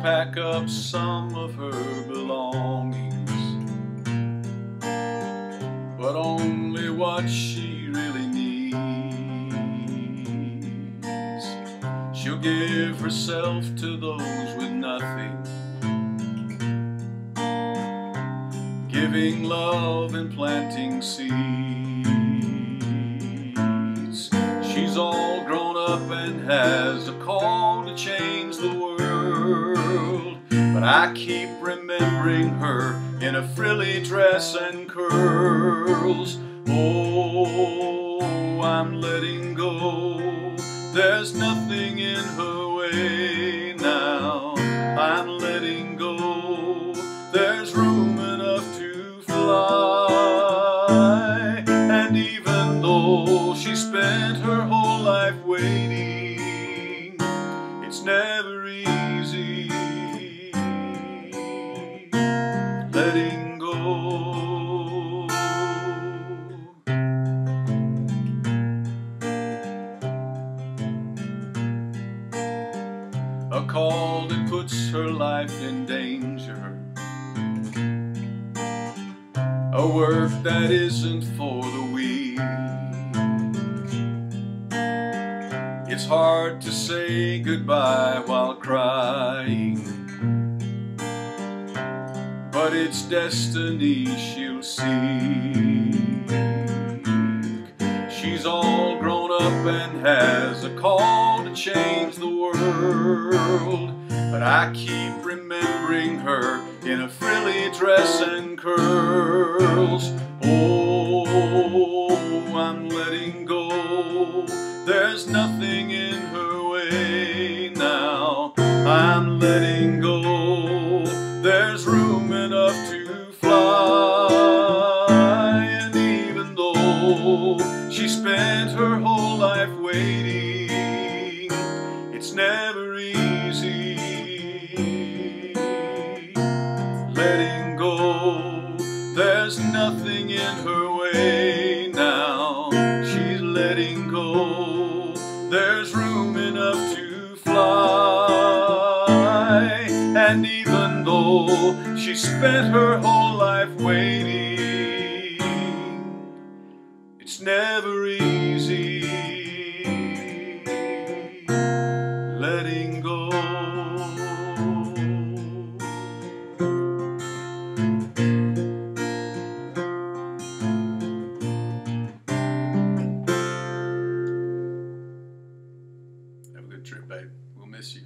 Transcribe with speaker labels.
Speaker 1: pack up some of her belongings, but only what she really needs. She'll give herself to those with nothing, giving love and planting seeds. She's all grown up and has a call to change the world. But I keep remembering her in a frilly dress and curls. Oh, I'm letting go. There's nothing in her letting go. A call that puts her life in danger. A work that isn't for the weak. It's hard to say goodbye while crying. But it's destiny she'll seek. She's all grown up and has a call to change the world. But I keep remembering her in a frilly dress and curls. Oh, enough to fly. And even though she spent her whole life waiting, it's never easy letting go. There's nothing in her way now. She's letting go. There's room enough to fly. And even though she spent her whole life waiting, it's never easy letting go. Have a good trip, babe. We'll miss you.